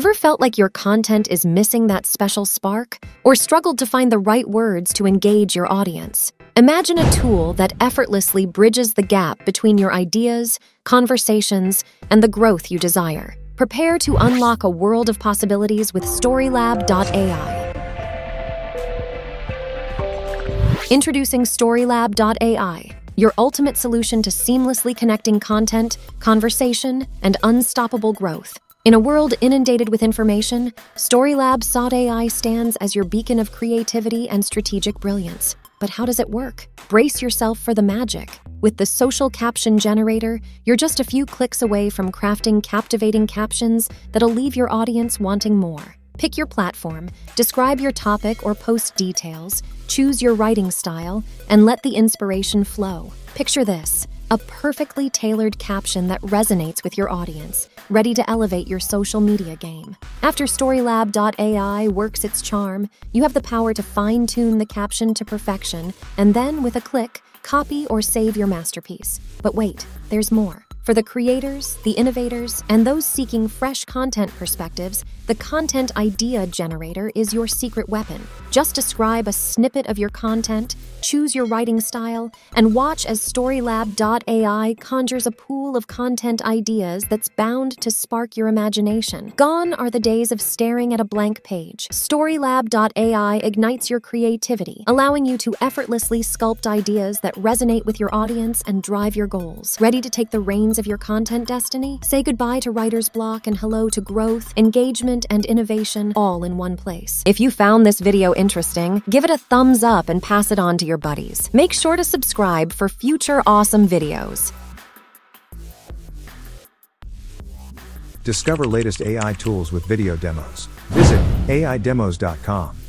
Ever felt like your content is missing that special spark? Or struggled to find the right words to engage your audience? Imagine a tool that effortlessly bridges the gap between your ideas, conversations, and the growth you desire. Prepare to unlock a world of possibilities with Storylab.ai. Introducing Storylab.ai, your ultimate solution to seamlessly connecting content, conversation, and unstoppable growth. In a world inundated with information, Storylab.ai stands as your beacon of creativity and strategic brilliance. But how does it work? Brace yourself for the magic. With the social caption generator, you're just a few clicks away from crafting captivating captions that'll leave your audience wanting more. Pick your platform, describe your topic or post details, choose your writing style, and let the inspiration flow. Picture this a perfectly tailored caption that resonates with your audience, ready to elevate your social media game. After Storylab.ai works its charm, you have the power to fine tune the caption to perfection and then, with a click, copy or save your masterpiece. But wait, there's more. For the creators, the innovators, and those seeking fresh content perspectives, the Content Idea Generator is your secret weapon. Just describe a snippet of your content, choose your writing style, and watch as Storylab.ai conjures a pool of content ideas that's bound to spark your imagination. Gone are the days of staring at a blank page. Storylab.ai ignites your creativity, allowing you to effortlessly sculpt ideas that resonate with your audience and drive your goals. Ready to take the reins of your content destiny? Say goodbye to writer's block and hello to growth, engagement, and innovation all in one place. If you found this video interesting, give it a thumbs up and pass it on to your buddies. Make sure to subscribe for future awesome videos. Discover latest AI tools with video demos. Visit AIdemos.com.